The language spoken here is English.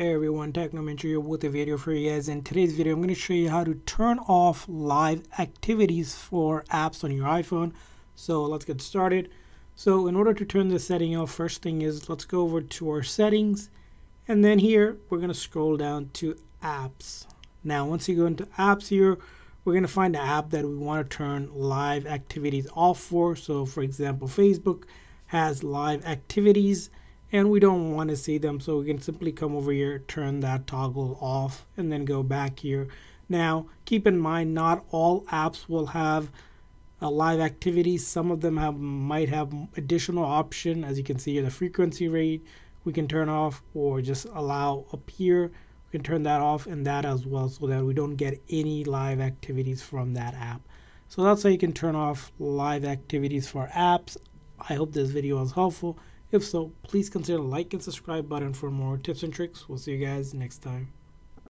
Hey everyone, Technomentary here with a video for you guys. In today's video, I'm going to show you how to turn off live activities for apps on your iPhone. So let's get started. So in order to turn this setting off, first thing is let's go over to our settings. And then here, we're going to scroll down to apps. Now, once you go into apps here, we're going to find the app that we want to turn live activities off for. So for example, Facebook has live activities and we don't want to see them so we can simply come over here turn that toggle off and then go back here. Now keep in mind not all apps will have a live activity. Some of them have might have additional option as you can see here the frequency rate we can turn off or just allow here. We can turn that off and that as well so that we don't get any live activities from that app. So that's how you can turn off live activities for apps. I hope this video was helpful if so, please consider like and subscribe button for more tips and tricks. We'll see you guys next time.